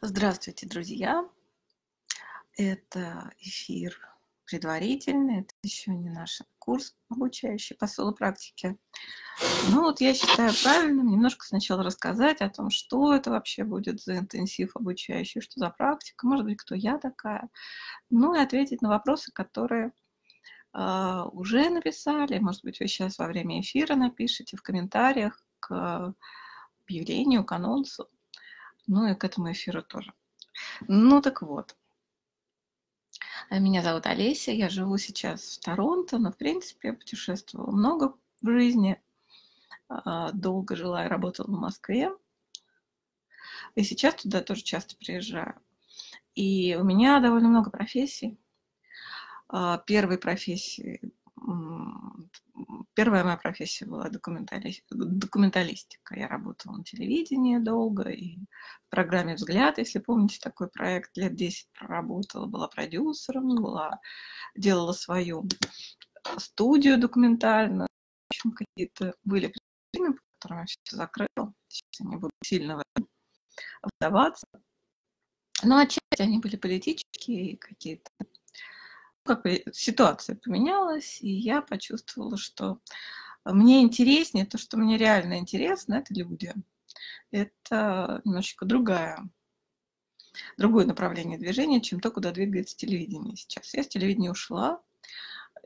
Здравствуйте, друзья! Это эфир предварительный, это еще не наш курс обучающий по соло-практике. Ну вот я считаю правильным немножко сначала рассказать о том, что это вообще будет за интенсив обучающий, что за практика, может быть, кто я такая. Ну и ответить на вопросы, которые э, уже написали, может быть, вы сейчас во время эфира напишите в комментариях к объявлению, к анонсу ну и к этому эфиру тоже. Ну так вот. Меня зовут Олеся, я живу сейчас в Торонто, но, в принципе, я путешествовала много в жизни. А, долго жила и работала в Москве. И сейчас туда тоже часто приезжаю. И у меня довольно много профессий. А, первой профессией первая моя профессия была документали... документалистика. Я работала на телевидении долго и в программе «Взгляд», если помните, такой проект лет 10 проработала, была продюсером, была, делала свою студию документальную. В общем, какие-то были причины, по которым я все закрыла. Сейчас я не буду сильно вдаваться. Но отчасти они были политические какие-то как ситуация поменялась, и я почувствовала, что мне интереснее, то, что мне реально интересно, это люди. Это немножечко другая, другое направление движения, чем то, куда двигается телевидение сейчас. Я с телевидения ушла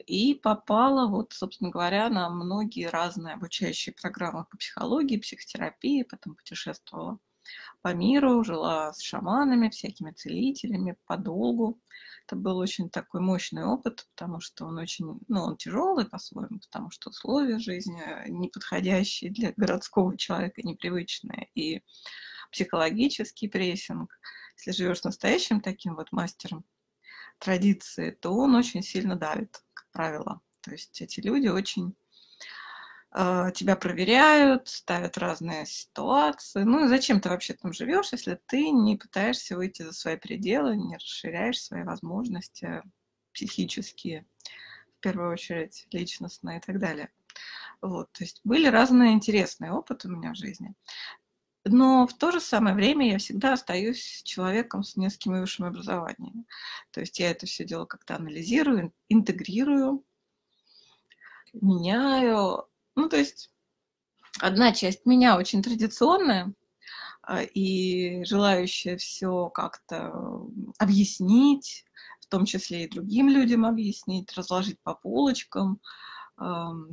и попала, вот, собственно говоря, на многие разные обучающие программы по психологии, психотерапии, потом путешествовала по миру, жила с шаманами, всякими целителями подолгу. Это был очень такой мощный опыт, потому что он очень, ну, он тяжелый по-своему, потому что условия жизни неподходящие для городского человека, непривычные, и психологический прессинг. Если живешь настоящим таким вот мастером традиции, то он очень сильно давит, как правило. То есть эти люди очень тебя проверяют, ставят разные ситуации. Ну и зачем ты вообще там живешь, если ты не пытаешься выйти за свои пределы, не расширяешь свои возможности психические, в первую очередь личностные и так далее. Вот, то есть были разные интересные опыты у меня в жизни. Но в то же самое время я всегда остаюсь человеком с несколькими высшим образованием. То есть я это все дело как-то анализирую, интегрирую, меняю, ну, то есть одна часть меня очень традиционная а, и желающая все как-то объяснить, в том числе и другим людям объяснить, разложить по полочкам,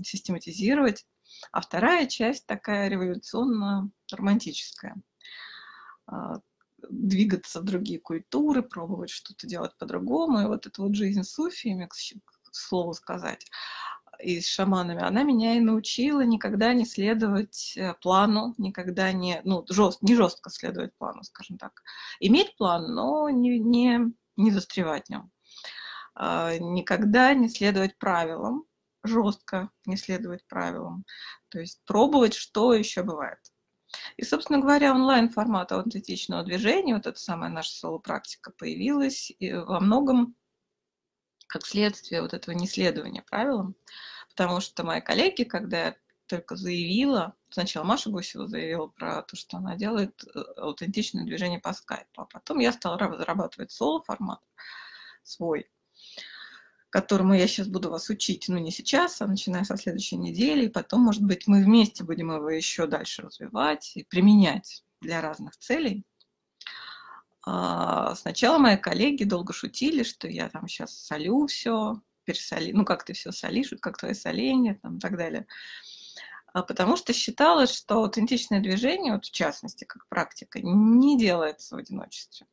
систематизировать. А вторая часть такая революционно-романтическая. А, двигаться в другие культуры, пробовать что-то делать по-другому. И вот эта вот жизнь суфиями, к слову сказать, и с шаманами, она меня и научила никогда не следовать э, плану, никогда не, ну, жест, не жестко следовать плану, скажем так. Иметь план, но не, не, не застревать в нем. А, никогда не следовать правилам, жестко не следовать правилам. То есть пробовать, что еще бывает. И, собственно говоря, онлайн-формат аутентичного движения, вот эта самая наша соло-практика появилась во многом как следствие вот этого неследования правилам, потому что мои коллеги, когда я только заявила, сначала Маша Гусева заявила про то, что она делает э, аутентичное движение по скайпу, а потом я стала разрабатывать соло-формат свой, которому я сейчас буду вас учить, ну не сейчас, а начиная со следующей недели, и потом, может быть, мы вместе будем его еще дальше развивать и применять для разных целей. А, сначала мои коллеги долго шутили, что я там сейчас солю все, пересоли, ну как ты все солишь, как твое соление там, и так далее. А потому что считалось, что аутентичное движение, вот в частности, как практика, не делается в одиночестве.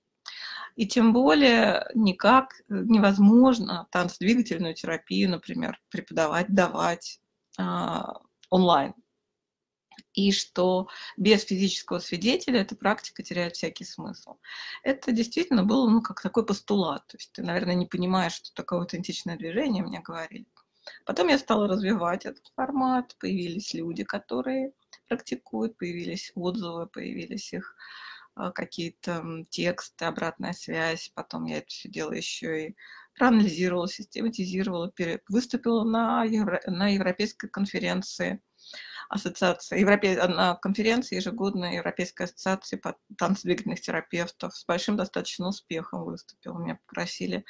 И тем более никак невозможно танцдвигательную терапию, например, преподавать, давать а, онлайн и что без физического свидетеля эта практика теряет всякий смысл. Это действительно было ну, как такой постулат. То есть ты, наверное, не понимаешь, что такое аутентичное движение, мне говорили. Потом я стала развивать этот формат, появились люди, которые практикуют, появились отзывы, появились их а, какие-то тексты, обратная связь. Потом я это все дело еще и проанализировала, систематизировала, выступила на, евро, на европейской конференции ассоциации, Европе... на конференции ежегодной Европейской ассоциации танцедвигательных терапевтов с большим достаточно успехом выступила. Меня попросили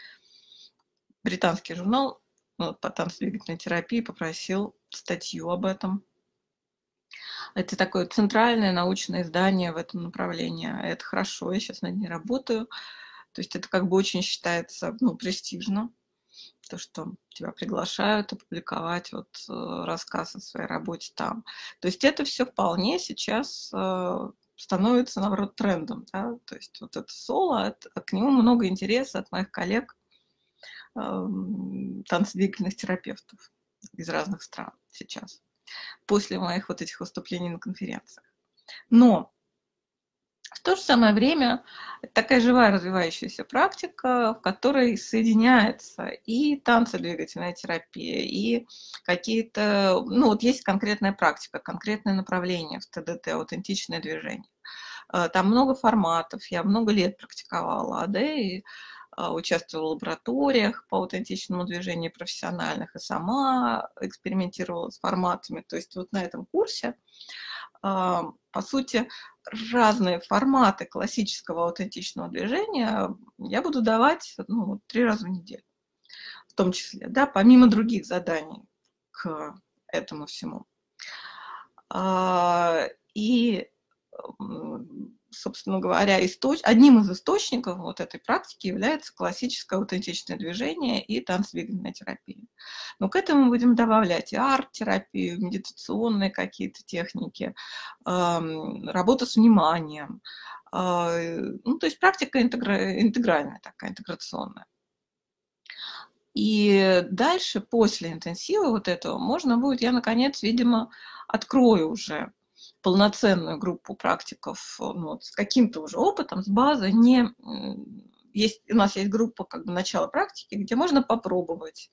британский журнал ну, по танцедвигательной терапии попросил статью об этом. Это такое центральное научное издание в этом направлении. Это хорошо, я сейчас над ней работаю. То есть это как бы очень считается ну, престижно, то, что тебя приглашают опубликовать вот э, рассказ о своей работе там. То есть это все вполне сейчас э, становится, наоборот, трендом. Да? То есть вот это соло, это, к нему много интереса от моих коллег, э, танцедвигательных терапевтов из разных стран сейчас, после моих вот этих выступлений на конференциях. Но в то же самое время такая живая развивающаяся практика, в которой соединяется и танцедвигательная терапия, и какие-то, ну вот есть конкретная практика, конкретное направление в ТДТ, аутентичное движение. Э, там много форматов, я много лет практиковала АД и э, участвовала в лабораториях по аутентичному движению профессиональных и сама экспериментировала с форматами. То есть вот на этом курсе по сути, разные форматы классического аутентичного движения я буду давать ну, три раза в неделю, в том числе, да, помимо других заданий к этому всему. А, и собственно говоря, источ... одним из источников вот этой практики является классическое аутентичное движение и танцвигательная терапия. Но к этому мы будем добавлять и арт-терапию, медитационные какие-то техники, работа с вниманием. А, ну, то есть практика интегра... интегральная такая, интеграционная. И дальше, после интенсива вот этого, можно будет, я, наконец, видимо, открою уже полноценную группу практиков ну, вот, с каким-то уже опытом, с базой, не есть, у нас есть группа как бы начала практики, где можно попробовать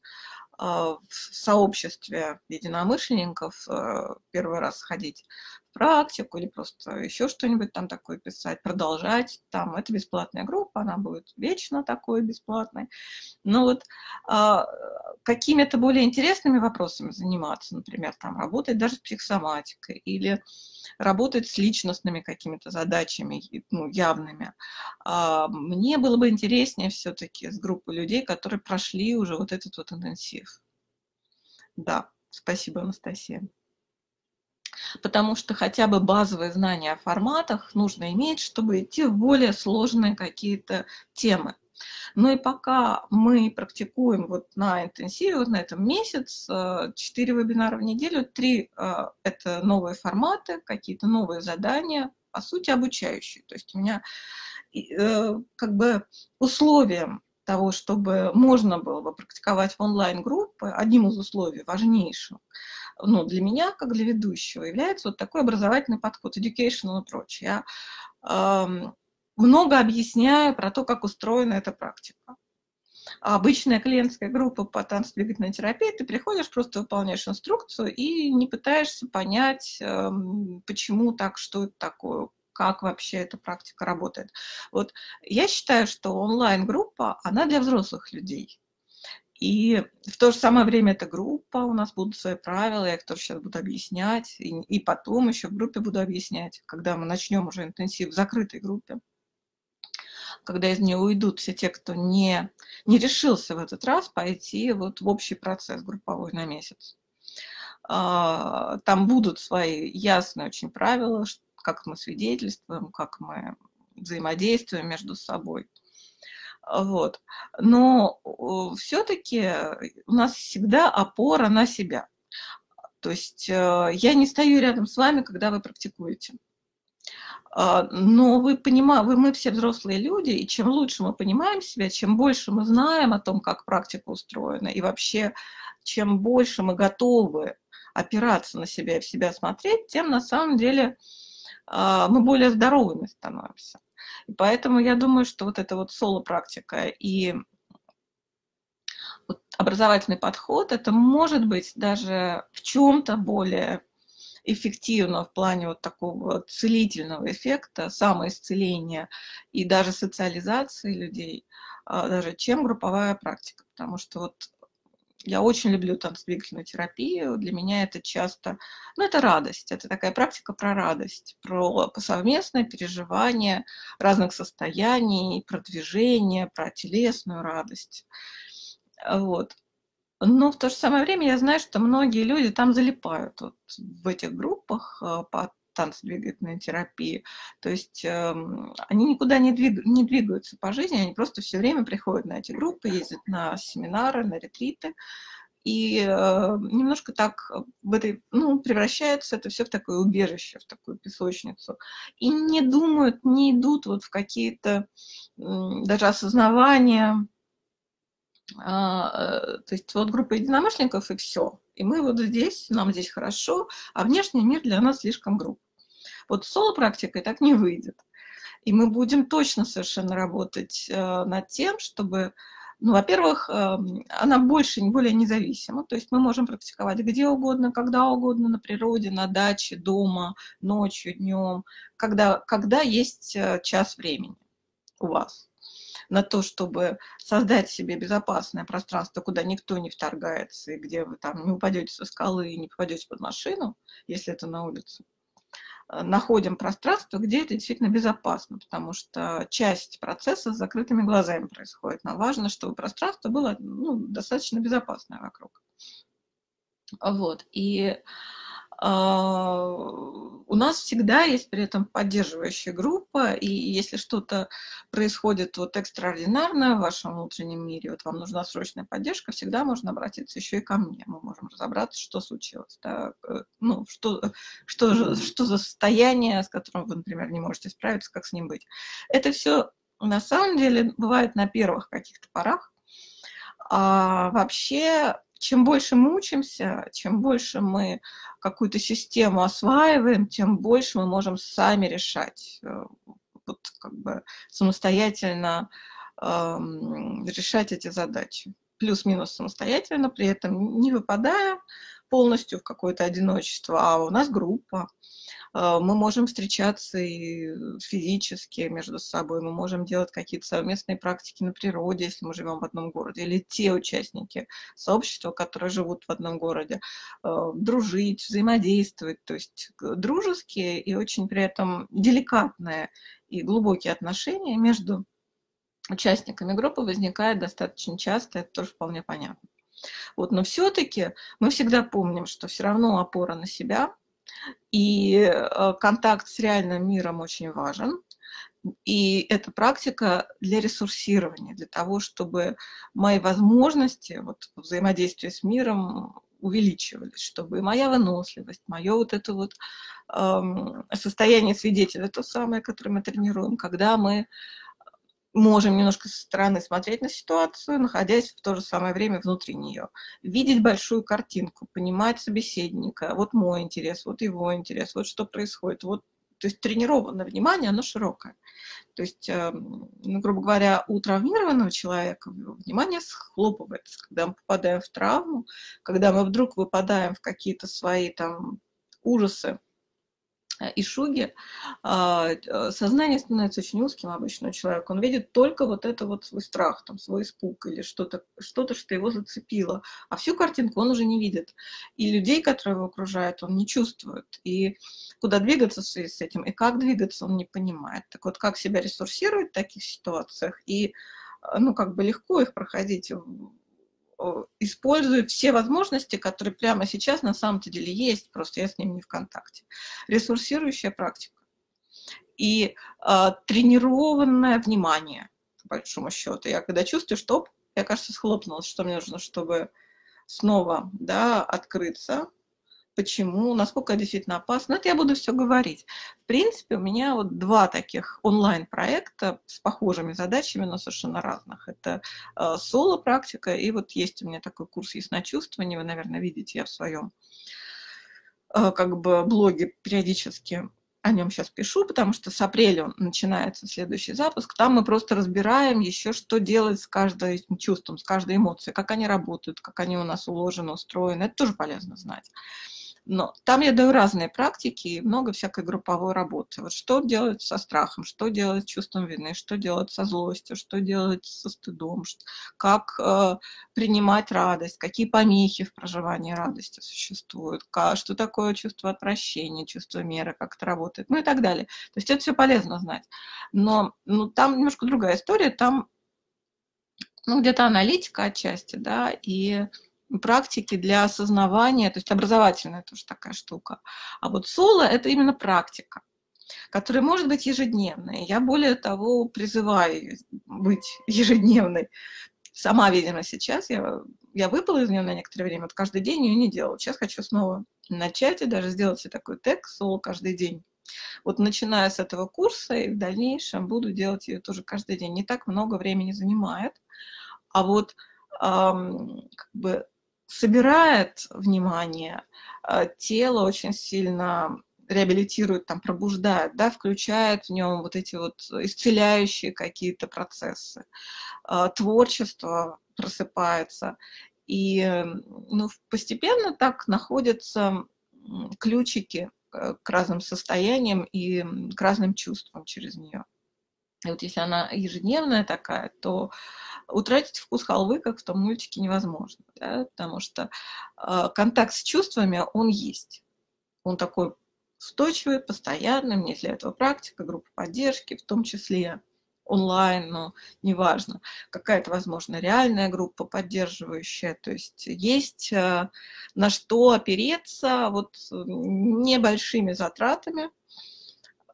э, в сообществе единомышленников э, первый раз ходить практику или просто еще что-нибудь там такое писать, продолжать. Там это бесплатная группа, она будет вечно такой бесплатной. Но вот а, какими-то более интересными вопросами заниматься, например, там работать даже с психосоматикой или работать с личностными какими-то задачами, ну, явными. А, мне было бы интереснее все-таки с группой людей, которые прошли уже вот этот вот интенсив. Да, спасибо, Анастасия потому что хотя бы базовые знания о форматах нужно иметь, чтобы идти в более сложные какие-то темы. Ну и пока мы практикуем вот на интенсиве, вот на этом месяц, 4 э, вебинара в неделю, 3 э, – это новые форматы, какие-то новые задания, по сути, обучающие. То есть у меня э, как бы условием того, чтобы можно было бы практиковать в онлайн-группы, одним из условий, важнейшим, ну, для меня, как для ведущего, является вот такой образовательный подход, educational approach. Я э, много объясняю про то, как устроена эта практика. А обычная клиентская группа по танцевой терапии, ты приходишь, просто выполняешь инструкцию и не пытаешься понять, э, почему так, что это такое, как вообще эта практика работает. Вот я считаю, что онлайн-группа, она для взрослых людей. И в то же самое время это группа, у нас будут свои правила, я их тоже сейчас буду объяснять, и, и потом еще в группе буду объяснять, когда мы начнем уже интенсив в закрытой группе, когда из нее уйдут все те, кто не, не решился в этот раз пойти вот в общий процесс групповой на месяц. А, там будут свои ясные очень правила, как мы свидетельствуем, как мы взаимодействуем между собой – вот. Но все-таки у нас всегда опора на себя. То есть э, я не стою рядом с вами, когда вы практикуете. А, но вы понимаете, мы все взрослые люди, и чем лучше мы понимаем себя, чем больше мы знаем о том, как практика устроена, и вообще чем больше мы готовы опираться на себя и в себя смотреть, тем на самом деле а, мы более здоровыми становимся. Поэтому я думаю, что вот эта вот соло-практика и вот образовательный подход, это может быть даже в чем-то более эффективно в плане вот такого целительного эффекта, самоисцеления и даже социализации людей, а, даже чем групповая практика. Потому что вот я очень люблю танцедвигательную терапию. Для меня это часто, ну, это радость. Это такая практика про радость, про совместное переживание разных состояний, про движение, про телесную радость. Вот. Но в то же самое время я знаю, что многие люди там залипают вот в этих группах э, по танцедвигательной терапии. То есть э, они никуда не, двиг, не двигаются по жизни, они просто все время приходят на эти группы, ездят на семинары, на ретриты. И э, немножко так в этой, ну, превращается это все в такое убежище, в такую песочницу. И не думают, не идут вот в какие-то э, даже осознавания а, э, то есть вот группа единомышленников и все. И мы вот здесь, нам здесь хорошо, а внешний мир для нас слишком груб. Вот соло-практикой так не выйдет. И мы будем точно совершенно работать э, над тем, чтобы, ну, во-первых, э, она больше, более независима. То есть мы можем практиковать где угодно, когда угодно, на природе, на даче, дома, ночью, днем, когда, когда есть час времени у вас на то, чтобы создать себе безопасное пространство, куда никто не вторгается, и где вы там не упадете со скалы и не попадете под машину, если это на улице, э, находим пространство, где это действительно безопасно, потому что часть процесса с закрытыми глазами происходит. Нам важно, чтобы пространство было ну, достаточно безопасное вокруг. Вот. И у нас всегда есть при этом поддерживающая группа, и если что-то происходит вот экстраординарное в вашем внутреннем мире, вот вам нужна срочная поддержка, всегда можно обратиться еще и ко мне. Мы можем разобраться, что случилось, да, э, ну, что, что, что за состояние, с которым вы, например, не можете справиться, как с ним быть. Это все на самом деле бывает на первых каких-то порах, а вообще чем больше мы учимся, чем больше мы какую-то систему осваиваем, тем больше мы можем сами решать, э, вот как бы самостоятельно э, решать эти задачи. Плюс-минус самостоятельно, при этом не выпадая полностью в какое-то одиночество, а у нас группа. А, мы можем встречаться и физически между собой, мы можем делать какие-то совместные практики на природе, если мы живем в одном городе, или те участники сообщества, которые живут в одном городе, а, дружить, взаимодействовать, то есть дружеские и очень при этом деликатные и глубокие отношения между участниками группы возникает достаточно часто, это тоже вполне понятно. Вот, но все-таки мы всегда помним, что все равно опора на себя, и э, контакт с реальным миром очень важен. И это практика для ресурсирования, для того, чтобы мои возможности вот, взаимодействия с миром увеличивались, чтобы моя выносливость, мое вот это вот эм, состояние свидетеля, то самое, которое мы тренируем, когда мы можем немножко со стороны смотреть на ситуацию, находясь в то же самое время внутри нее. Видеть большую картинку, понимать собеседника, вот мой интерес, вот его интерес, вот что происходит. Вот, то есть тренированное внимание, оно широкое. То есть, эм, ну, грубо говоря, у травмированного человека внимание схлопывается, когда мы попадаем в травму, когда мы вдруг выпадаем в какие-то свои там ужасы, и шуги, а, э, сознание становится очень узким обычно у человека. Он видит только вот это вот свой страх, там, свой испуг или что-то, что-то, что его зацепило. А всю картинку он уже не видит. И людей, которые его окружают, он не чувствует. И куда двигаться в связи с этим, и как двигаться, он не понимает. Так вот, как себя ресурсировать в таких ситуациях и э, ну, как бы легко их проходить использую все возможности, которые прямо сейчас на самом-то деле есть, просто я с ними не в контакте. Ресурсирующая практика и э, тренированное внимание, по большому счету. Я когда чувствую, что я, кажется, схлопнулась, что мне нужно, чтобы снова да, открыться, почему, насколько действительно опасно. Это я буду все говорить. В принципе, у меня вот два таких онлайн-проекта с похожими задачами, но совершенно разных. Это э, соло-практика, и вот есть у меня такой курс ясночувствования, вы, наверное, видите, я в своем э, как бы блоге периодически о нем сейчас пишу, потому что с апреля начинается следующий запуск. Там мы просто разбираем еще, что делать с каждым чувством, с каждой эмоцией, как они работают, как они у нас уложены, устроены. Это тоже полезно знать. Но там я даю разные практики и много всякой групповой работы. Вот что делать со страхом, что делать с чувством вины, что делать со злостью, что делать со стыдом, как э, принимать радость, какие помехи в проживании радости существуют, как, что такое чувство отвращения, чувство меры, как это работает, ну и так далее. То есть это все полезно знать. Но ну, там немножко другая история, там ну, где-то аналитика отчасти, да, и практики для осознавания, то есть образовательная тоже такая штука. А вот соло – это именно практика, которая может быть ежедневной. Я более того призываю быть ежедневной. Сама, видимо, сейчас я, я выпала из нее на некоторое время, вот каждый день ее не делала. Сейчас хочу снова начать и даже сделать себе такой тег соло каждый день. Вот начиная с этого курса и в дальнейшем буду делать ее тоже каждый день. Не так много времени занимает, а вот эм, как бы собирает внимание, э, тело очень сильно реабилитирует, там, пробуждает, да, включает в нем вот эти вот исцеляющие какие-то процессы. Э, творчество просыпается. И ну, постепенно так находятся ключики к разным состояниям и к разным чувствам через нее. И вот если она ежедневная такая, то утратить вкус халвы, как в том мультике, невозможно, да? потому что э, контакт с чувствами, он есть. Он такой устойчивый, постоянный, мне для этого практика, группа поддержки, в том числе онлайн, но неважно, какая-то, возможно, реальная группа поддерживающая, то есть есть э, на что опереться вот небольшими затратами,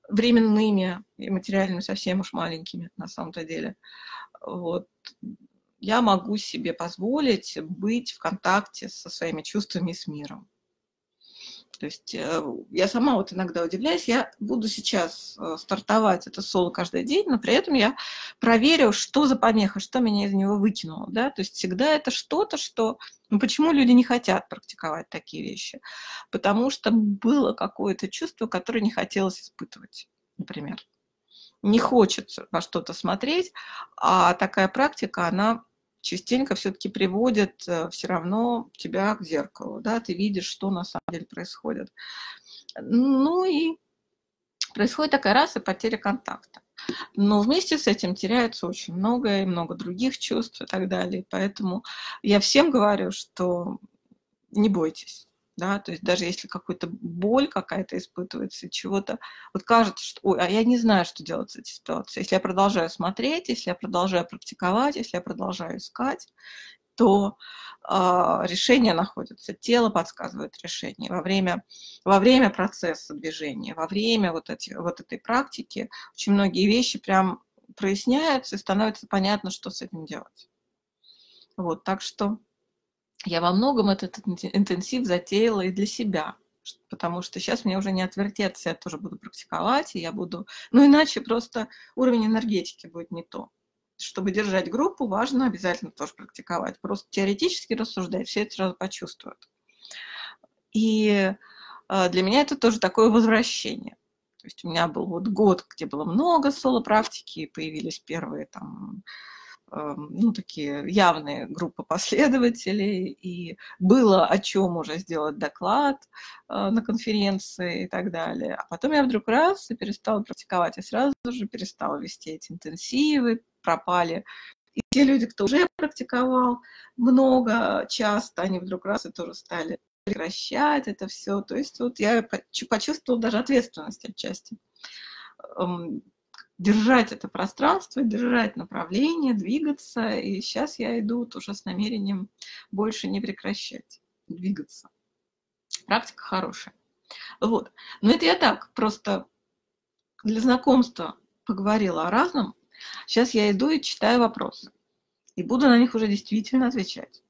временными и материальными совсем уж маленькими на самом-то деле. Вот. Я могу себе позволить быть в контакте со своими чувствами и с миром. То есть э, я сама вот иногда удивляюсь, я буду сейчас э, стартовать это соло каждый день, но при этом я проверю, что за помеха, что меня из него выкинуло. Да? То есть всегда это что-то, что... Ну, почему люди не хотят практиковать такие вещи? Потому что было какое-то чувство, которое не хотелось испытывать, например. Не хочется во что-то смотреть, а такая практика, она частенько все-таки приводит э, все равно тебя к зеркалу, да, ты видишь, что на самом деле происходит. Ну и происходит такая раз и потеря контакта. Но вместе с этим теряется очень многое, много других чувств и так далее. Поэтому я всем говорю, что не бойтесь да, то есть даже если какую-то боль какая-то испытывается, чего-то, вот кажется, что, ой, а я не знаю, что делать с этой ситуацией. Если я продолжаю смотреть, если я продолжаю практиковать, если я продолжаю искать, то э, решение находится, тело подсказывает решение во время, во время процесса движения, во время вот, эти, вот этой практики очень многие вещи прям проясняются и становится понятно, что с этим делать. Вот, так что я во многом этот интенсив затеяла и для себя, потому что сейчас мне уже не отвертеться, я тоже буду практиковать, и я буду... Ну, иначе просто уровень энергетики будет не то. Чтобы держать группу, важно обязательно тоже практиковать. Просто теоретически рассуждать, все это сразу почувствуют. И а, для меня это тоже такое возвращение. То есть у меня был вот год, где было много соло-практики, появились первые там ну, такие явные группы последователей, и было о чем уже сделать доклад э, на конференции и так далее. А потом я вдруг раз и перестала практиковать, и сразу же перестала вести эти интенсивы, пропали. И те люди, кто уже практиковал много, часто, они вдруг раз и тоже стали прекращать это все. То есть вот я почувствовала даже ответственность отчасти эм, держать это пространство, держать направление, двигаться. И сейчас я иду уже с намерением больше не прекращать, двигаться. Практика хорошая. Вот. Но это я так, просто для знакомства поговорила о разном. Сейчас я иду и читаю вопросы. И буду на них уже действительно отвечать.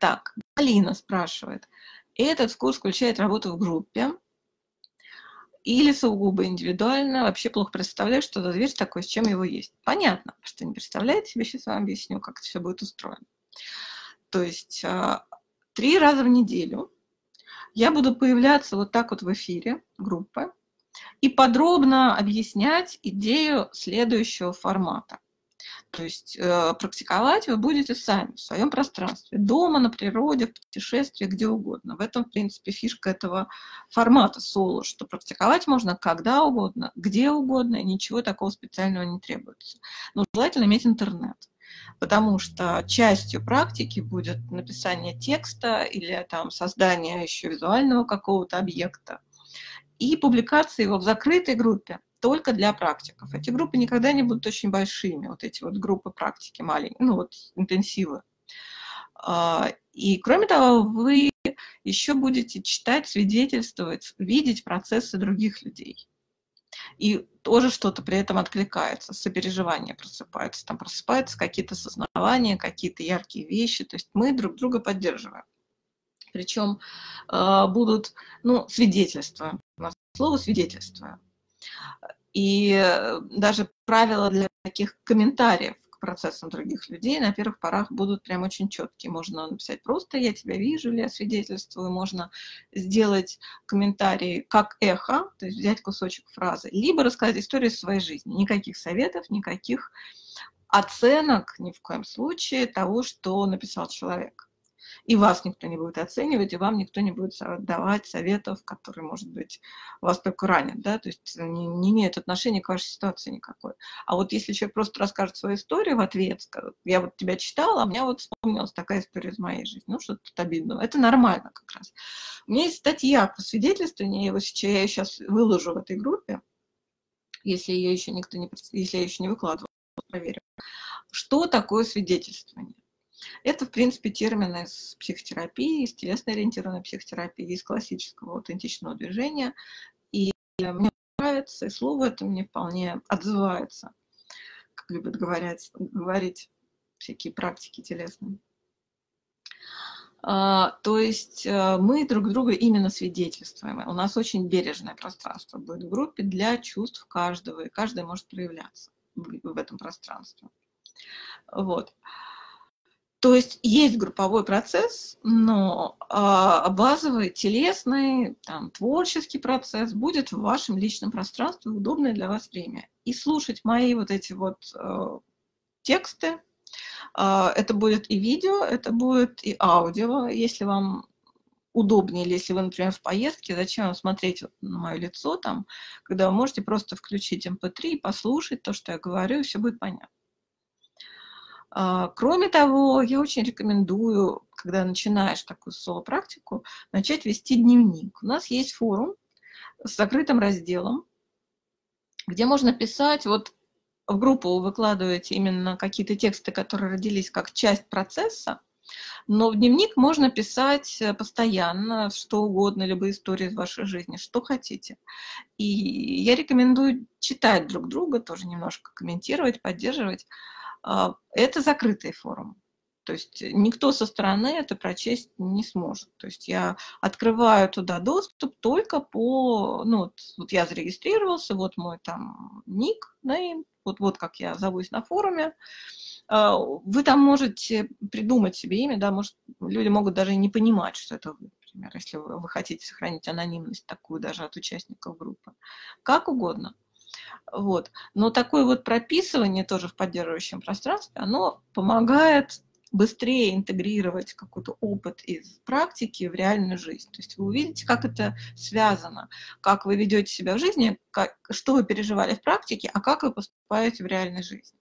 Так, Алина спрашивает. Этот курс включает работу в группе, или сугубо индивидуально, вообще плохо представляю, что за дверь такой, с чем его есть. Понятно, что не представляете себе, сейчас вам объясню, как это все будет устроено. То есть а, три раза в неделю я буду появляться вот так вот в эфире группы и подробно объяснять идею следующего формата. То есть э, практиковать вы будете сами в своем пространстве, дома, на природе, в путешествии, где угодно. В этом, в принципе, фишка этого формата соло, что практиковать можно когда угодно, где угодно, и ничего такого специального не требуется. Но желательно иметь интернет потому что частью практики будет написание текста или там создание еще визуального какого-то объекта и публикация его в закрытой группе только для практиков. Эти группы никогда не будут очень большими, вот эти вот группы практики маленькие, ну вот интенсивы. А, и кроме того, вы еще будете читать, свидетельствовать, видеть процессы других людей. И тоже что-то при этом откликается, сопереживание просыпается, там просыпаются какие-то сознавания, какие-то яркие вещи, то есть мы друг друга поддерживаем. Причем э, будут, ну, свидетельства, слово свидетельства. И э, даже правила для таких комментариев к процессам других людей на первых порах будут прям очень четкие. Можно написать просто «я тебя вижу» или «я свидетельствую». Можно сделать комментарий как эхо, то есть взять кусочек фразы, либо рассказать историю своей жизни. Никаких советов, никаких оценок ни в коем случае того, что написал человек и вас никто не будет оценивать, и вам никто не будет давать советов, которые, может быть, вас только ранят, да, то есть не, не имеют отношения к вашей ситуации никакой. А вот если человек просто расскажет свою историю в ответ, скажет, я вот тебя читала, а у меня вот вспомнилась такая история из моей жизни, ну, что тут обидного, это нормально как раз. У меня есть статья по свидетельствованию, я, его сейчас, я ее сейчас выложу в этой группе, если ее еще никто не, если я еще не выкладывала, проверю. Что такое свидетельствование? Это, в принципе, термины из психотерапии, из телесно-ориентированной психотерапии, из классического аутентичного движения. И мне нравится, и слово это мне вполне отзывается, как любят говорить, говорить всякие практики телесные. Uh, то есть uh, мы друг друга именно свидетельствуем. У нас очень бережное пространство будет в группе для чувств каждого, и каждый может проявляться в этом пространстве. Вот. То есть есть групповой процесс, но а, базовый, телесный, там, творческий процесс будет в вашем личном пространстве в удобное для вас время. И слушать мои вот эти вот э, тексты, э, это будет и видео, это будет и аудио, если вам удобнее, или если вы, например, в поездке, зачем вам смотреть вот на мое лицо там, когда вы можете просто включить MP3 эм и послушать то, что я говорю, и все будет понятно. А, кроме того, я очень рекомендую, когда начинаешь такую соло-практику, начать вести дневник. У нас есть форум с закрытым разделом, где можно писать, вот в группу вы выкладываете именно какие-то тексты, которые родились как часть процесса, но в дневник можно писать постоянно, что угодно, либо истории из вашей жизни, что хотите. И я рекомендую читать друг друга, тоже немножко комментировать, поддерживать. А, это закрытый форум. То есть никто со стороны это прочесть не сможет. То есть я открываю туда доступ только по... Ну, вот, вот я зарегистрировался, вот мой там ник, name, вот, вот как я зовусь на форуме. А, вы там можете придумать себе имя, да, может, люди могут даже не понимать, что это вы, например, если вы, вы хотите сохранить анонимность такую даже от участников группы. Как угодно. Вот. Но такое вот прописывание тоже в поддерживающем пространстве, оно помогает быстрее интегрировать какой-то опыт из практики в реальную жизнь. То есть вы увидите, как это связано, как вы ведете себя в жизни, как, что вы переживали в практике, а как вы поступаете в реальной жизни.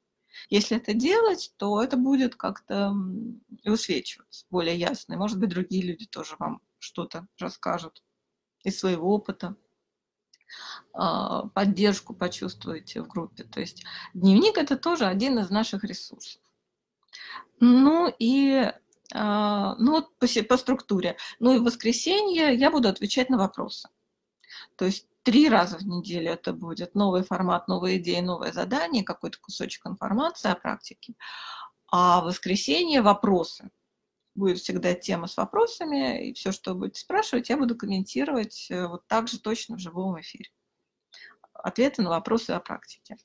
Если это делать, то это будет как-то высвечиваться более ясно. И, может быть, другие люди тоже вам что-то расскажут из своего опыта. А, поддержку почувствуете в группе. То есть дневник это тоже один из наших ресурсов. Ну и а, ну вот по, по структуре. Ну и в воскресенье я буду отвечать на вопросы. То есть три раза в неделю это будет новый формат, новые идеи, новое задание, какой-то кусочек информации о практике. А в воскресенье вопросы. Будет всегда тема с вопросами, и все, что будете спрашивать, я буду комментировать э, вот так же точно в живом эфире ответы на вопросы о практике.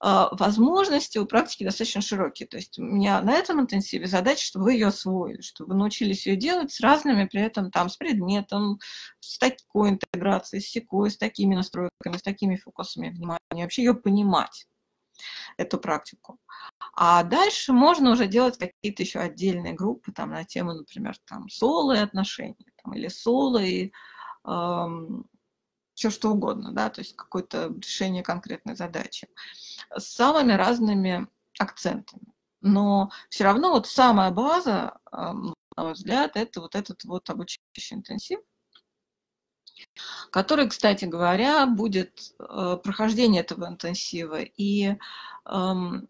А, возможности у практики достаточно широкие. То есть у меня на этом интенсиве задача, чтобы вы ее освоили, чтобы вы научились ее делать с разными, при этом там с предметом, с такой интеграцией, с секой, с такими настройками, с такими фокусами внимания, вообще ее понимать эту практику. А дальше можно уже делать какие-то еще отдельные группы там, на тему, например, там, соло и отношения, там, или соло и эм, все что угодно, да, то есть какое-то решение конкретной задачи с самыми разными акцентами. Но все равно вот самая база, эм, на мой взгляд, это вот этот вот обучающий интенсив, который, кстати говоря, будет э, прохождение этого интенсива и эм,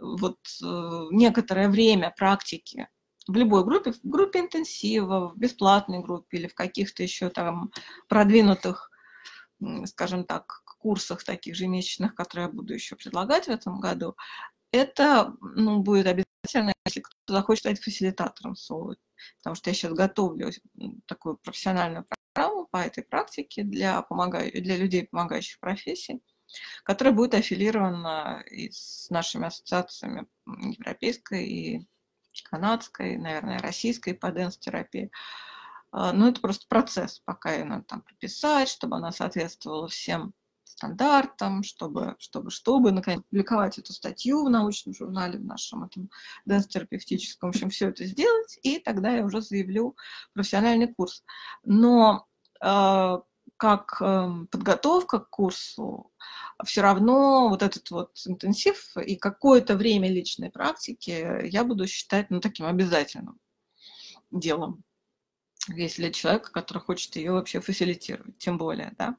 вот э, некоторое время практики в любой группе, в группе интенсива, в бесплатной группе или в каких-то еще там продвинутых, скажем так, курсах таких же месячных, которые я буду еще предлагать в этом году, это ну, будет обязательно, если кто-то захочет стать фасилитатором соло. Потому что я сейчас готовлю такую профессиональную программу по этой практике для, помога... для людей, помогающих профессий которая будет аффилирована с нашими ассоциациями европейской и канадской, наверное, российской по дэнс-терапии. А, Но ну, это просто процесс, пока ее надо там прописать, чтобы она соответствовала всем стандартам, чтобы, чтобы, чтобы, наконец, публиковать эту статью в научном журнале, в нашем этом дэнс-терапевтическом, в общем, все это сделать, и тогда я уже заявлю профессиональный курс. Но э, как эм, подготовка к курсу, все равно вот этот вот интенсив и какое-то время личной практики я буду считать ну, таким обязательным делом, если для человека, который хочет ее вообще фасилитировать, тем более, да.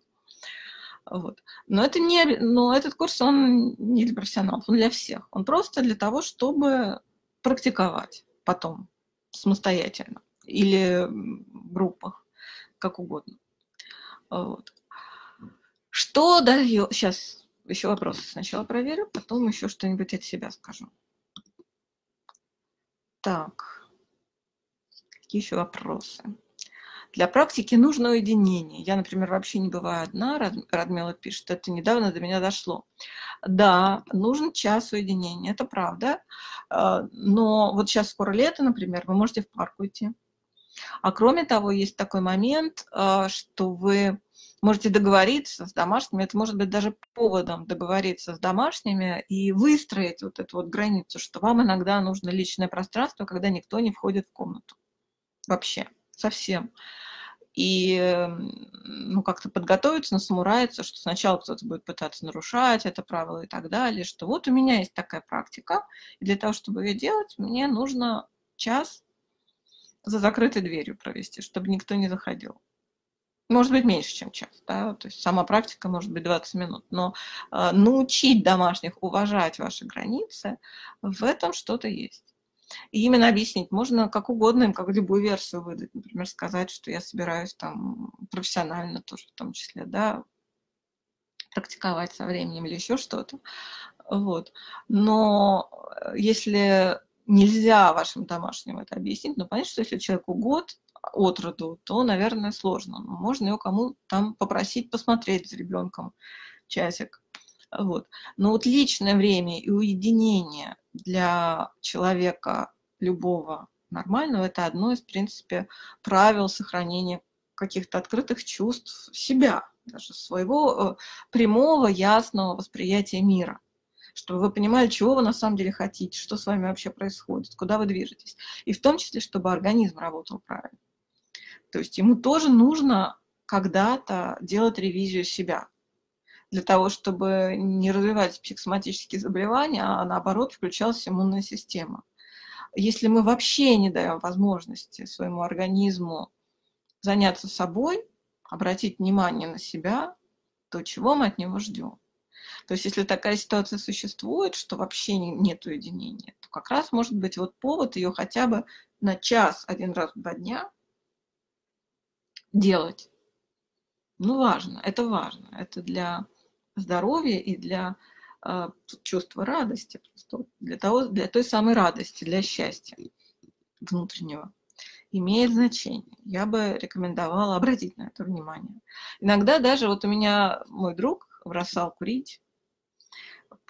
Вот. Но, это не, но этот курс, он не для профессионалов, он для всех. Он просто для того, чтобы практиковать потом самостоятельно или в группах, как угодно. Вот. Что дает... Сейчас еще вопросы сначала проверю, потом еще что-нибудь от себя скажу. Так. Какие еще вопросы? Для практики нужно уединение. Я, например, вообще не бываю одна, Радмила пишет, это недавно до меня дошло. Да, нужен час уединения, это правда. А, но вот сейчас скоро лето, например, вы можете в парк уйти. А кроме того, есть такой момент, а, что вы можете договориться с домашними, это может быть даже поводом договориться с домашними и выстроить вот эту вот границу, что вам иногда нужно личное пространство, когда никто не входит в комнату. Вообще, совсем. И ну, как-то подготовиться, насамурается, что сначала кто-то будет пытаться нарушать это правило и так далее, что вот у меня есть такая практика, и для того, чтобы ее делать, мне нужно час за закрытой дверью провести, чтобы никто не заходил. Может быть, меньше, чем час, да, то есть сама практика может быть 20 минут, но э, научить домашних уважать ваши границы, в этом что-то есть. И именно объяснить, можно как угодно им, как любую версию выдать, например, сказать, что я собираюсь там профессионально тоже в том числе, да, практиковать со временем или еще что-то. Вот. Но э, если нельзя вашим домашним это объяснить, но понятно, что если человеку год от роду, то, наверное, сложно. Но можно его кому там попросить посмотреть за ребенком часик. Вот. Но вот личное время и уединение для человека любого нормального – это одно из, в принципе, правил сохранения каких-то открытых чувств себя, даже своего э, прямого, ясного восприятия мира чтобы вы понимали, чего вы на самом деле хотите, что с вами вообще происходит, куда вы движетесь. И в том числе, чтобы организм работал правильно. То есть ему тоже нужно когда-то делать ревизию себя для того, чтобы не развивать психосоматические заболевания, а наоборот включалась иммунная система. Если мы вообще не даем возможности своему организму заняться собой, обратить внимание на себя, то чего мы от него ждем? То есть если такая ситуация существует, что вообще нет уединения, то как раз может быть вот повод ее хотя бы на час один раз в два дня делать. Ну, важно, это важно. Это для здоровья и для э, чувства радости, для, того, для той самой радости, для счастья внутреннего имеет значение. Я бы рекомендовала обратить на это внимание. Иногда даже вот у меня мой друг бросал курить,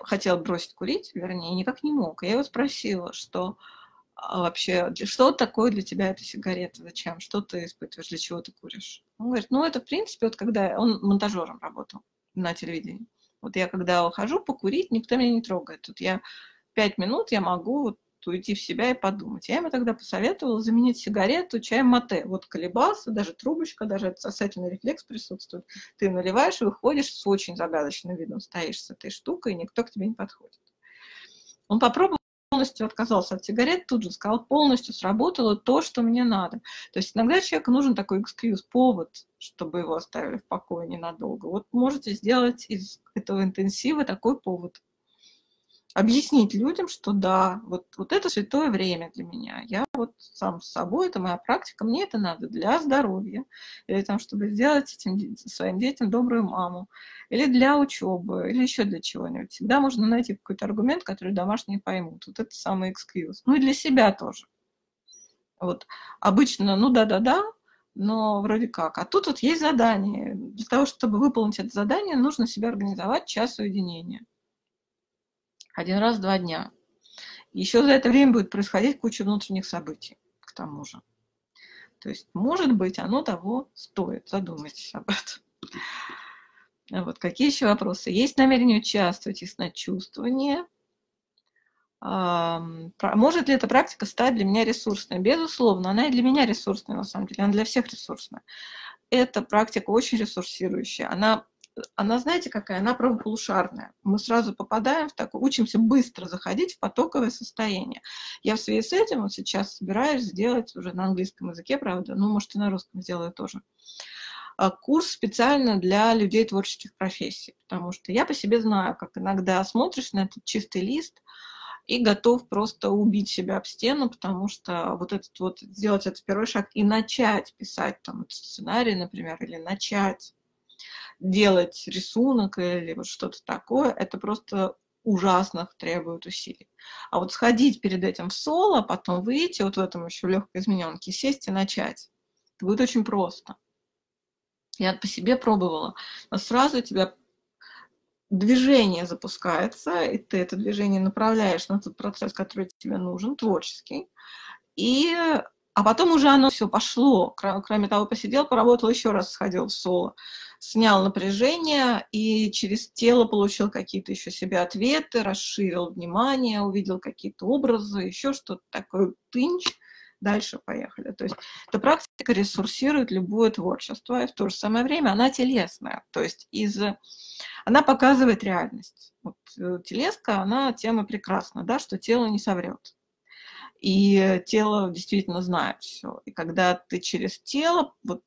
хотел бросить курить, вернее, никак не мог. Я его спросила, что а, вообще, что такое для тебя эта сигарета, зачем, что ты испытываешь, для чего ты куришь. Он говорит, ну это в принципе, вот когда он монтажером работал на телевидении. Вот я когда ухожу покурить, никто меня не трогает. Тут я пять минут я могу вот уйти в себя и подумать. Я ему тогда посоветовала заменить сигарету чаем мате. Вот колебался, даже трубочка, даже сосательный рефлекс присутствует. Ты наливаешь, выходишь с очень загадочным видом, стоишь с этой штукой, и никто к тебе не подходит. Он попробовал полностью отказался от сигарет, тут же сказал, полностью сработало то, что мне надо. То есть иногда человеку нужен такой экскьюз, повод, чтобы его оставили в покое ненадолго. Вот можете сделать из этого интенсива такой повод объяснить людям, что да, вот, вот это святое время для меня. Я вот сам с собой, это моя практика, мне это надо для здоровья, или там, чтобы сделать этим своим детям добрую маму, или для учебы, или еще для чего-нибудь. Всегда можно найти какой-то аргумент, который домашние поймут. Вот это самый экскьюз. Ну и для себя тоже. Вот обычно, ну да-да-да, но вроде как. А тут вот есть задание. Для того, чтобы выполнить это задание, нужно себе организовать час уединения. Один раз в два дня. Еще за это время будет происходить куча внутренних событий, к тому же. То есть, может быть, оно того стоит. Задумайтесь об этом. Вот какие еще вопросы? Есть намерение участвовать и чувствование? Может ли эта практика стать для меня ресурсной? Безусловно, она и для меня ресурсная, на самом деле, она для всех ресурсная. Эта практика очень ресурсирующая. Она она, знаете, какая? Она правополушарная. Мы сразу попадаем в такое, учимся быстро заходить в потоковое состояние. Я в связи с этим вот сейчас собираюсь сделать уже на английском языке, правда, ну, может, и на русском сделаю тоже, а, курс специально для людей творческих профессий, потому что я по себе знаю, как иногда смотришь на этот чистый лист, и готов просто убить себя об стену, потому что вот этот вот сделать этот первый шаг и начать писать там сценарий, например, или начать делать рисунок или вот что-то такое, это просто ужасно требует усилий. А вот сходить перед этим в соло, потом выйти, вот в этом еще легкой измененке, сесть и начать. Это будет очень просто. Я по себе пробовала. Но сразу у тебя движение запускается, и ты это движение направляешь на тот процесс, который тебе нужен, творческий. И а потом уже оно все пошло. Кроме того, посидел, поработал, еще раз сходил в соло снял напряжение и через тело получил какие-то еще себе ответы, расширил внимание, увидел какие-то образы, еще что-то такое, тынч, дальше поехали. То есть эта практика ресурсирует любое творчество, и в то же самое время она телесная, то есть из... она показывает реальность. Вот, э, телеска, она тема прекрасна, да, что тело не соврет. И тело действительно знает все. И когда ты через тело, вот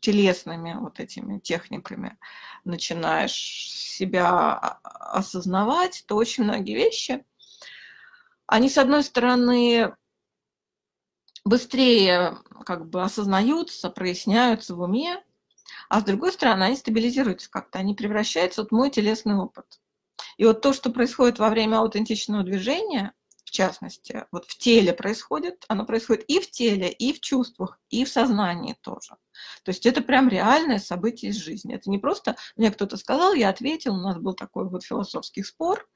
телесными вот этими техниками начинаешь себя осознавать, то очень многие вещи, они, с одной стороны, быстрее как бы осознаются, проясняются в уме, а с другой стороны, они стабилизируются как-то, они превращаются в мой телесный опыт. И вот то, что происходит во время аутентичного движения, частности, вот в теле происходит, оно происходит и в теле, и в чувствах, и в сознании тоже. То есть это прям реальное событие из жизни. Это не просто мне кто-то сказал, я ответил, у нас был такой вот философский спор,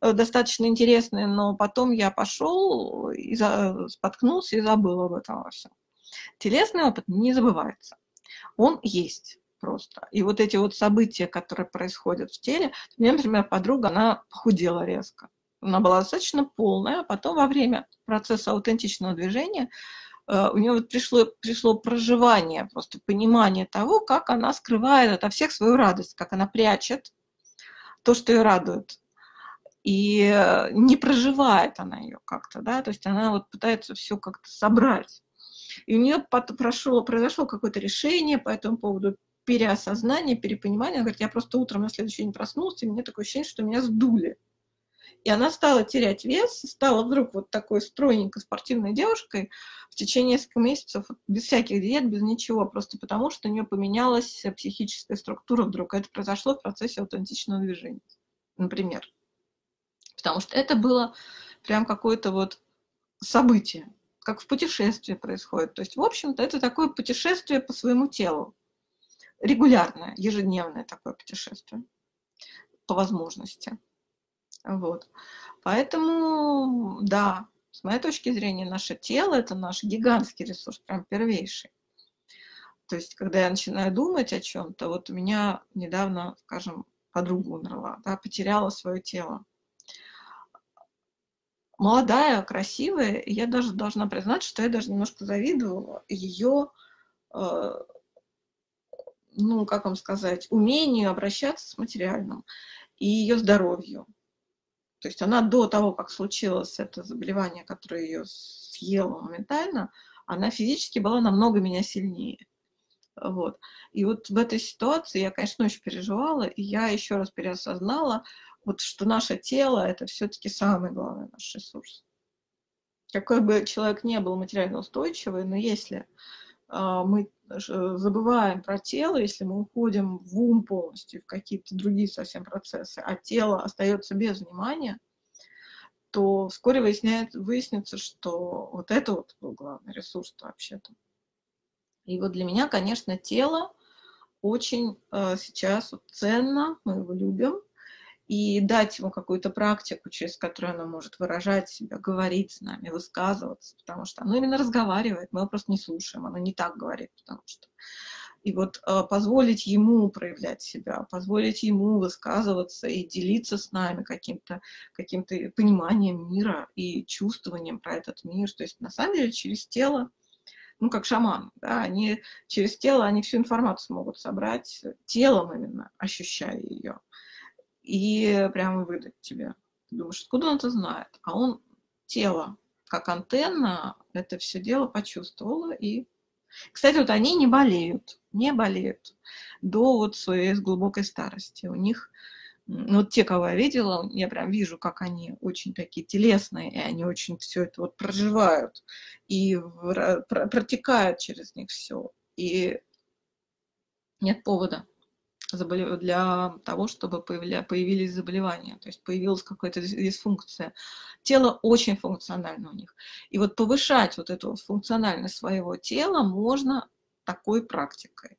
э, достаточно интересный, но потом я пошел и за, споткнулся и забыл об этом во всем. Телесный опыт не забывается. Он есть просто. И вот эти вот события, которые происходят в теле, у меня, например, подруга, она похудела резко она была достаточно полная, а потом во время процесса аутентичного движения э, у нее вот пришло, пришло проживание, просто понимание того, как она скрывает ото всех свою радость, как она прячет то, что ее радует. И э, не проживает она ее как-то, да, то есть она вот пытается все как-то собрать. И у нее прошло, произошло какое-то решение по этому поводу, переосознание, перепонимание. Она говорит, я просто утром на следующий день проснулся, и мне такое ощущение, что меня сдули. И она стала терять вес, стала вдруг вот такой стройненькой спортивной девушкой в течение нескольких месяцев, без всяких диет, без ничего, просто потому что у нее поменялась психическая структура вдруг. Это произошло в процессе аутентичного движения, например. Потому что это было прям какое-то вот событие, как в путешествии происходит. То есть, в общем-то, это такое путешествие по своему телу. Регулярное, ежедневное такое путешествие по возможности. Вот. Поэтому, да, с моей точки зрения, наше тело – это наш гигантский ресурс, прям первейший. То есть, когда я начинаю думать о чем-то, вот у меня недавно, скажем, подруга умерла, да, потеряла свое тело. молодая, красивая, и я даже должна признать, что я даже немножко завидовала ее, э, ну, как вам сказать, умению обращаться с материальным и ее здоровью. То есть она до того, как случилось это заболевание, которое ее съело моментально, она физически была намного меня сильнее. Вот. И вот в этой ситуации я, конечно, очень переживала, и я еще раз переосознала, вот что наше тело – это все-таки самый главный наш ресурс. Какой бы человек не был материально устойчивый, но если мы забываем про тело, если мы уходим в ум полностью, в какие-то другие совсем процессы, а тело остается без внимания, то вскоре выясняет, выяснится, что вот это вот был главный ресурс вообще-то. И вот для меня, конечно, тело очень э, сейчас вот ценно, мы его любим, и дать ему какую-то практику, через которую оно может выражать себя, говорить с нами, высказываться, потому что оно именно разговаривает, мы его просто не слушаем, оно не так говорит, потому что... И вот э, позволить ему проявлять себя, позволить ему высказываться и делиться с нами каким-то каким пониманием мира и чувствованием про этот мир. То есть на самом деле через тело, ну как шаман, да, они через тело, они всю информацию могут собрать, телом именно ощущая ее и прямо выдать тебе. Ты думаешь, откуда он это знает? А он тело, как антенна, это все дело почувствовало и кстати, вот они не болеют, не болеют до вот своей глубокой старости. У них, ну, вот те, кого я видела, я прям вижу, как они очень такие телесные, и они очень все это вот проживают и протекают через них все. И нет повода для того, чтобы появились заболевания, то есть появилась какая-то дисфункция. Тело очень функционально у них. И вот повышать вот эту функциональность своего тела можно такой практикой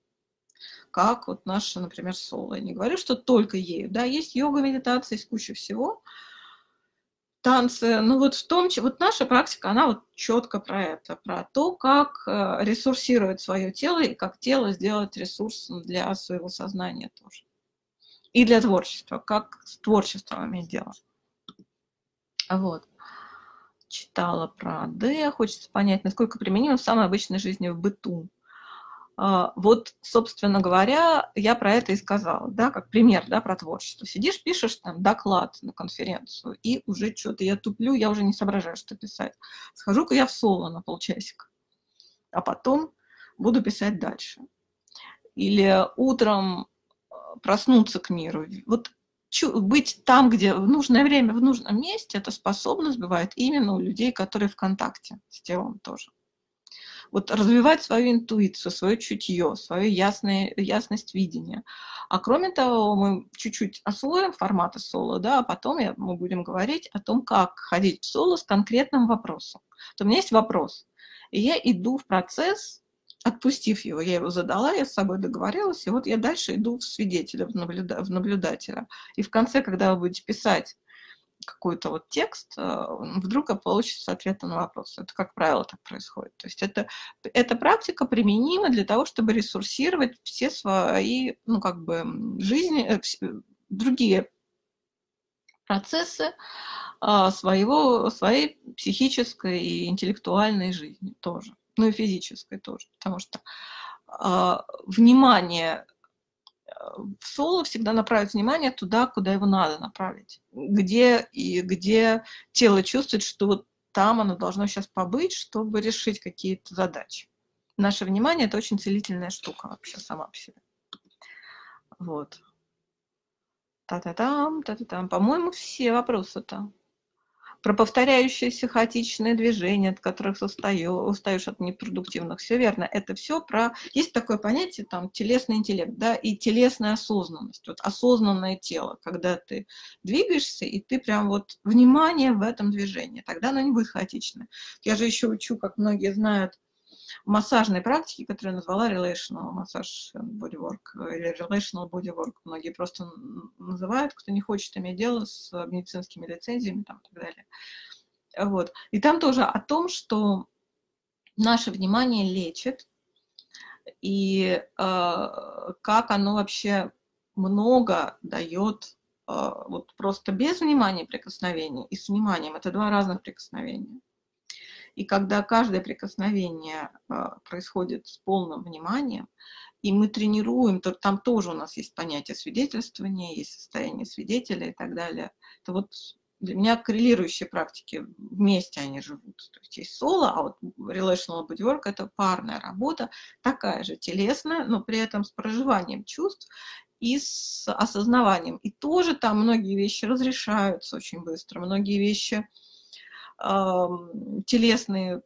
как вот наша, например, соло. Я не говорю, что только ею. Да, есть йога, медитация, есть куча всего, танцы. Ну вот в том, вот наша практика, она вот четко про это, про то, как э, ресурсировать свое тело и как тело сделать ресурсом для своего сознания тоже. И для творчества, как с творчеством иметь дело. Вот. Читала про Д. Хочется понять, насколько применимо в самой обычной жизни в быту. А, вот, собственно говоря, я про это и сказала, да, как пример, да, про творчество. Сидишь, пишешь там доклад на конференцию, и уже что-то я туплю, я уже не соображаю, что писать. Схожу-ка я в соло на полчасика, а потом буду писать дальше. Или утром а, проснуться к миру. Вот быть там, где в нужное время, в нужном месте, эта способность бывает именно у людей, которые в контакте с телом тоже вот развивать свою интуицию, свое чутье, свою ясное, ясность видения. А кроме того, мы чуть-чуть освоим форматы соло, да, а потом я, мы будем говорить о том, как ходить в соло с конкретным вопросом. То у меня есть вопрос, и я иду в процесс, отпустив его, я его задала, я с собой договорилась, и вот я дальше иду в свидетеля, в, наблюда, в наблюдателя. И в конце, когда вы будете писать какой-то вот текст, э, вдруг получится ответ на вопрос. Это, как правило, так происходит. То есть это, эта практика применима для того, чтобы ресурсировать все свои, ну, как бы, жизни, э, другие процессы а, своего, своей психической и интеллектуальной жизни тоже, ну и физической тоже, потому что а, внимание в соло всегда направить внимание туда, куда его надо направить. Где и где тело чувствует, что вот там оно должно сейчас побыть, чтобы решить какие-то задачи. Наше внимание – это очень целительная штука вообще сама по себе. Вот. Та-та-там, та-та-там. По-моему, все вопросы-то про повторяющиеся хаотичные движения, от которых устаю, устаешь от непродуктивных. Все верно. Это все про... Есть такое понятие, там, телесный интеллект, да, и телесная осознанность. Вот осознанное тело, когда ты двигаешься, и ты прям вот внимание в этом движении. Тогда оно не будет хаотичное. Я же еще учу, как многие знают, массажной практики, которую я назвала relational массаж bodywork или relational bodywork. Многие просто называют, кто не хочет иметь дело с медицинскими лицензиями там, и так далее. Вот. И там тоже о том, что наше внимание лечит, и э, как оно вообще много дает вот просто без внимания прикосновения и с вниманием, это два разных прикосновения. И когда каждое прикосновение происходит с полным вниманием, и мы тренируем, то там тоже у нас есть понятие свидетельствования, есть состояние свидетеля и так далее. Это вот для меня коррелирующие практики, вместе они живут. То есть есть соло, а вот relational bodywork – это парная работа, такая же телесная, но при этом с проживанием чувств и с осознаванием. И тоже там многие вещи разрешаются очень быстро, многие вещи телесные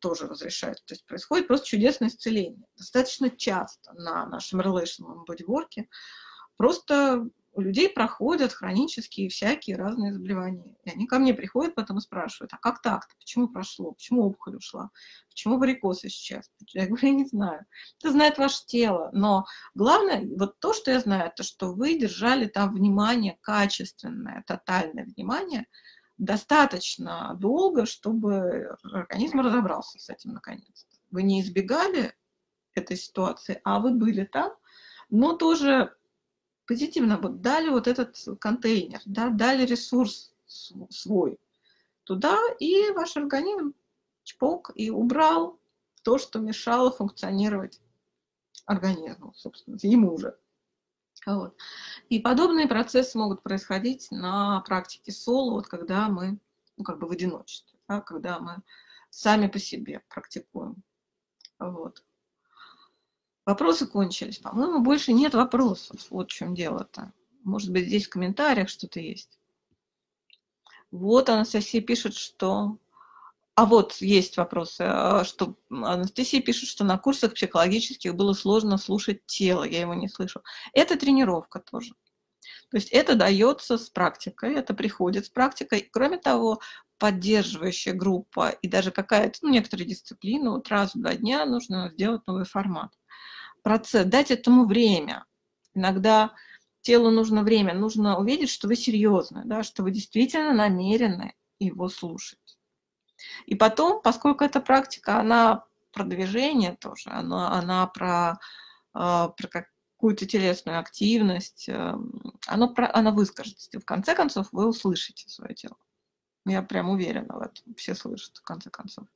тоже разрешаются. То есть происходит просто чудесное исцеление. Достаточно часто на нашем relational bodywork просто у людей проходят хронические всякие разные заболевания. И они ко мне приходят потом спрашивают, а как так-то? Почему прошло? Почему опухоль ушла? Почему варикозы сейчас? Я говорю, я не знаю. Это знает ваше тело. Но главное, вот то, что я знаю, это что вы держали там внимание, качественное, тотальное внимание, достаточно долго, чтобы организм разобрался с этим наконец. Вы не избегали этой ситуации, а вы были там, но тоже позитивно вот дали вот этот контейнер, да, дали ресурс свой туда, и ваш организм чпок и убрал то, что мешало функционировать организму, собственно, ему же. Вот. И подобные процессы могут происходить на практике соло, вот когда мы, ну, как бы в одиночестве, да, когда мы сами по себе практикуем. Вот. Вопросы кончились. По-моему, больше нет вопросов. Вот в чем дело-то. Может быть, здесь в комментариях что-то есть. Вот Анастасия пишет, что... А вот есть вопросы, а, что Анастасия пишет, что на курсах психологических было сложно слушать тело, я его не слышу. Это тренировка тоже. То есть это дается с практикой, это приходит с практикой. Кроме того, поддерживающая группа и даже какая-то, ну, некоторые дисциплины, вот раз в два дня нужно сделать новый формат процесс, дать этому время. Иногда телу нужно время, нужно увидеть, что вы серьезны, да, что вы действительно намерены его слушать. И потом, поскольку эта практика, она про движение тоже, она, она про, э, про какую-то телесную активность, э, она, про, она выскажется. И в конце концов вы услышите свое тело. Я прям уверена в этом. Все слышат в конце концов.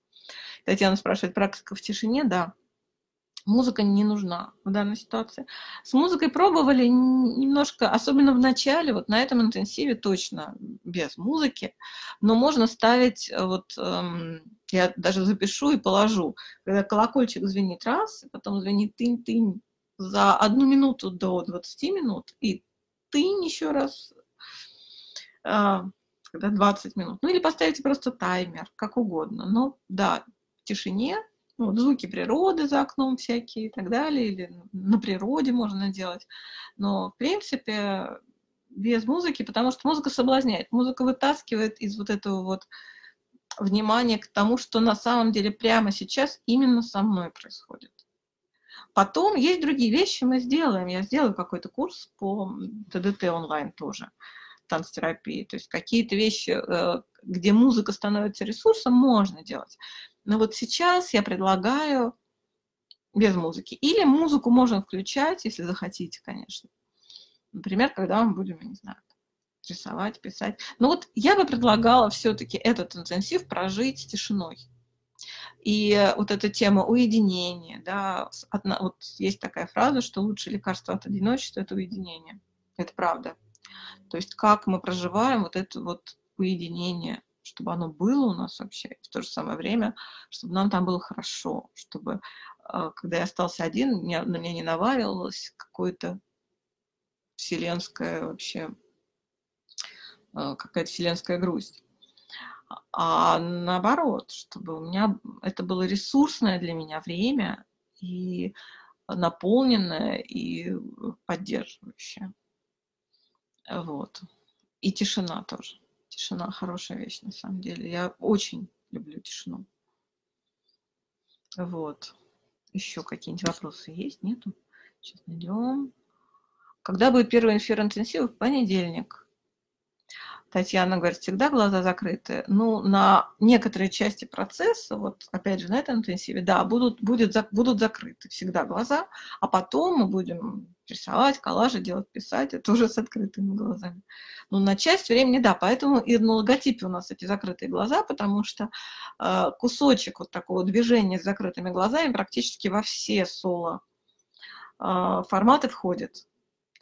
Татьяна спрашивает, практика в тишине? Да музыка не нужна в данной ситуации. С музыкой пробовали немножко, особенно в начале, вот на этом интенсиве точно без музыки, но можно ставить, э, вот эм, я даже запишу и положу, когда колокольчик звенит раз, потом звенит тынь-тынь за одну минуту до 20 минут, и тынь еще раз, э, когда 20 минут. Ну или поставите просто таймер, как угодно. Но да, в тишине ну, звуки природы за окном всякие и так далее, или на природе можно делать. Но, в принципе, без музыки, потому что музыка соблазняет, музыка вытаскивает из вот этого вот внимания к тому, что на самом деле прямо сейчас именно со мной происходит. Потом есть другие вещи, мы сделаем. Я сделаю какой-то курс по ТДТ онлайн тоже, танцтерапии. То есть какие-то вещи, э, где музыка становится ресурсом, можно делать. Но вот сейчас я предлагаю без музыки. Или музыку можно включать, если захотите, конечно. Например, когда мы будем, не знаю, рисовать, писать. Но вот я бы предлагала все-таки этот интенсив прожить тишиной. И вот эта тема уединения, да, одна, вот есть такая фраза, что лучшее лекарство от одиночества – это уединение. Это правда. То есть как мы проживаем вот это вот уединение чтобы оно было у нас вообще, в то же самое время, чтобы нам там было хорошо, чтобы, а, когда я остался один, на меня не наваливалось какое-то вселенское вообще, а, какая-то вселенская грусть. А наоборот, чтобы у меня это было ресурсное для меня время и наполненное и поддерживающее. Вот. И тишина тоже. Тишина хорошая вещь, на самом деле. Я очень люблю тишину. Вот. Еще какие-нибудь вопросы есть? Нету? Сейчас найдем. Когда будет первый эфир интенсив? В понедельник. Татьяна говорит, всегда глаза закрыты. Ну, на некоторые части процесса, вот опять же на этом интенсиве, да, будут, будет, будут закрыты всегда глаза, а потом мы будем рисовать, коллажи делать, писать, это уже с открытыми глазами. Но на часть времени, да, поэтому и на логотипе у нас эти закрытые глаза, потому что э, кусочек вот такого движения с закрытыми глазами практически во все соло э, форматы входит.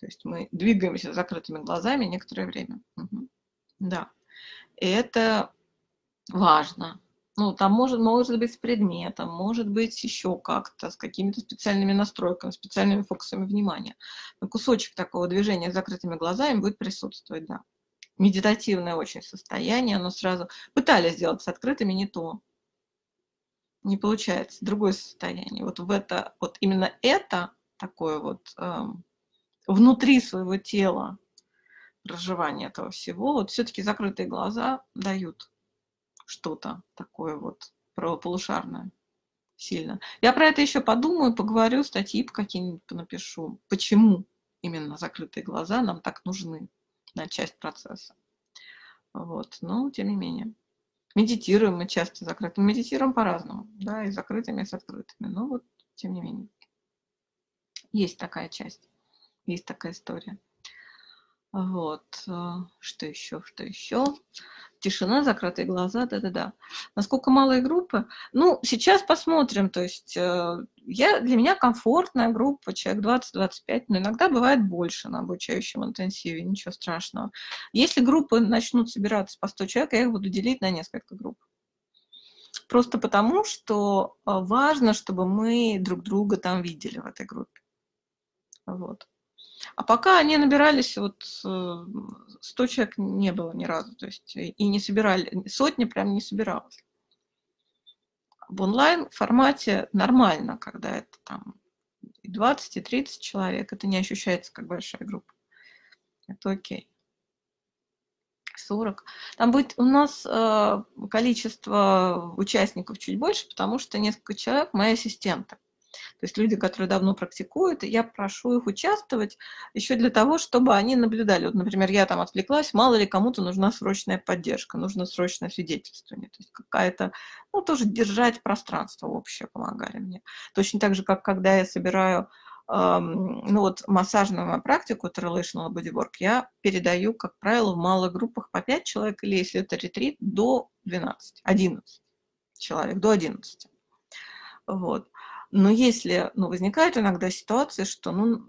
То есть мы двигаемся с закрытыми глазами некоторое время. Угу. Да, это важно. Ну, там может, может быть с предметом, может быть еще как-то, с какими-то специальными настройками, специальными фокусами внимания. Но кусочек такого движения с закрытыми глазами будет присутствовать, да. Медитативное очень состояние, оно сразу... Пытались сделать с открытыми, не то. Не получается. Другое состояние. Вот в это, вот именно это такое вот эм, внутри своего тела проживания этого всего, вот все-таки закрытые глаза дают что-то такое вот правополушарное сильно. Я про это еще подумаю, поговорю, статьи какие-нибудь напишу. Почему именно закрытые глаза нам так нужны на часть процесса. Вот, но тем не менее. Медитируем мы часто закрытыми. Медитируем по-разному, да, и закрытыми, и с открытыми. Но вот, тем не менее. Есть такая часть, есть такая история. Вот. Э, что еще? Что еще? Тишина, закрытые глаза, да-да-да. Насколько малые группы? Ну, сейчас посмотрим. То есть э, я, для меня комфортная группа, человек 20-25, но иногда бывает больше на обучающем интенсиве, ничего страшного. Если группы начнут собираться по 100 человек, я их буду делить на несколько групп. Просто потому, что э, важно, чтобы мы друг друга там видели в этой группе. Вот. А пока они набирались, вот 100 э, человек не было ни разу, то есть и не собирали, сотни прям не собиралось. В онлайн формате нормально, когда это там 20 и 30 человек, это не ощущается как большая группа. Это окей. 40. Там будет у нас э, количество участников чуть больше, потому что несколько человек мои ассистенты. То есть люди, которые давно практикуют, я прошу их участвовать еще для того, чтобы они наблюдали. Вот, например, я там отвлеклась, мало ли кому-то нужна срочная поддержка, нужно срочное свидетельствование. То есть какая-то, ну, тоже держать пространство общее помогали мне. Точно так же, как когда я собираю ну вот массажную практику, Relational Bodywork, я передаю, как правило, в малых группах по 5 человек, или если это ретрит, до 12, 11 человек, до 11. Вот. Но если ну, возникают иногда ситуации, что ну,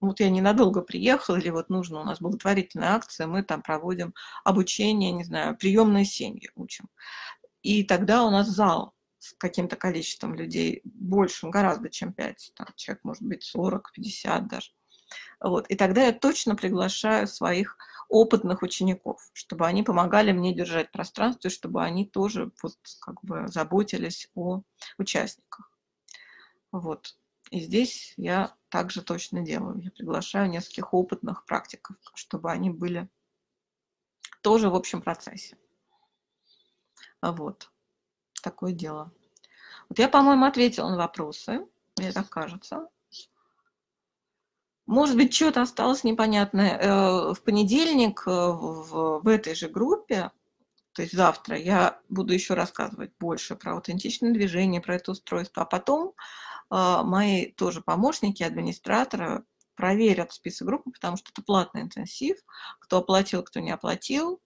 вот я ненадолго приехал, или вот нужно, у нас благотворительная акция, мы там проводим обучение, не знаю, приемные семьи учим. И тогда у нас зал с каким-то количеством людей большим гораздо, чем 5, там, человек может быть 40, 50 даже. Вот. И тогда я точно приглашаю своих опытных учеников, чтобы они помогали мне держать пространство, чтобы они тоже вот, как бы заботились о участниках. Вот. И здесь я также точно делаю. Я приглашаю нескольких опытных практиков, чтобы они были тоже в общем процессе. Вот. Такое дело. Вот я, по-моему, ответила на вопросы. Мне так кажется. Может быть, что-то осталось непонятное. Э, в понедельник э, в, в этой же группе то есть завтра я буду еще рассказывать больше про аутентичное движение, про это устройство. А потом мои тоже помощники, администраторы проверят список группы, потому что это платный интенсив, кто оплатил, кто не оплатил.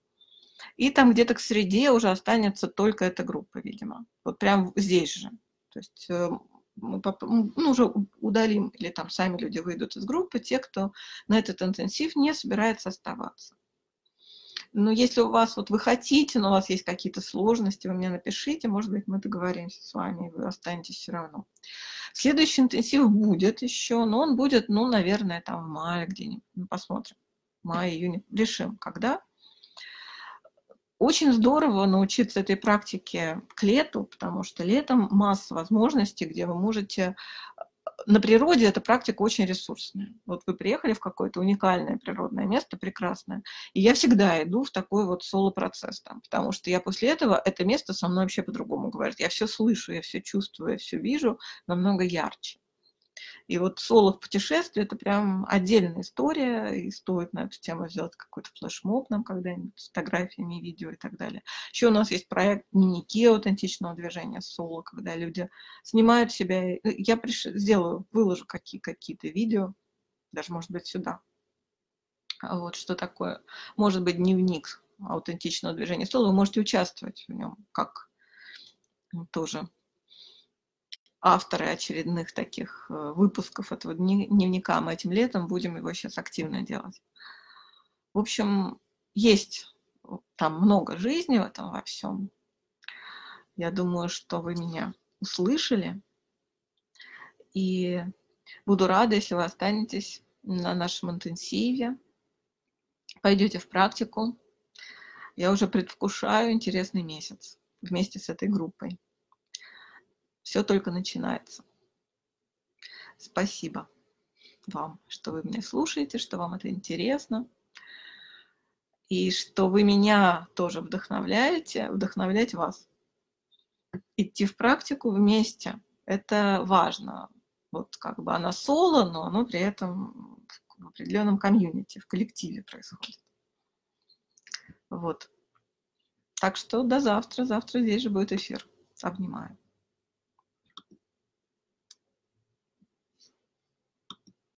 И там где-то к среде уже останется только эта группа, видимо. Вот прям здесь же. То есть э, мы ну, уже удалим, или там сами люди выйдут из группы, те, кто на этот интенсив не собирается оставаться. Но если у вас, вот вы хотите, но у вас есть какие-то сложности, вы мне напишите, может быть, мы договоримся с вами, и вы останетесь все равно. Следующий интенсив будет еще, но он будет, ну, наверное, там в мае где-нибудь, ну, посмотрим, май, июнь, решим, когда. Очень здорово научиться этой практике к лету, потому что летом масса возможностей, где вы можете на природе эта практика очень ресурсная. Вот вы приехали в какое-то уникальное природное место, прекрасное, и я всегда иду в такой вот соло-процесс там, потому что я после этого, это место со мной вообще по-другому говорит. Я все слышу, я все чувствую, я все вижу намного ярче. И вот соло в путешествии – это прям отдельная история, и стоит на эту тему сделать какой-то флешмоб нам когда-нибудь с фотографиями, видео и так далее. Еще у нас есть проект «Дневники аутентичного движения соло», когда люди снимают себя. Я приш... сделаю, выложу какие- какие-то видео, даже, может быть, сюда. Вот что такое. Может быть, дневник аутентичного движения соло, вы можете участвовать в нем как тоже авторы очередных таких э, выпусков этого дневника. Мы этим летом будем его сейчас активно делать. В общем, есть там много жизни в этом во всем. Я думаю, что вы меня услышали. И буду рада, если вы останетесь на нашем интенсиве, пойдете в практику. Я уже предвкушаю интересный месяц вместе с этой группой. Все только начинается. Спасибо вам, что вы меня слушаете, что вам это интересно. И что вы меня тоже вдохновляете, вдохновлять вас. Идти в практику вместе. Это важно. Вот как бы она соло, но оно при этом в определенном комьюнити, в коллективе происходит. Вот. Так что до завтра. Завтра здесь же будет эфир. Обнимаю.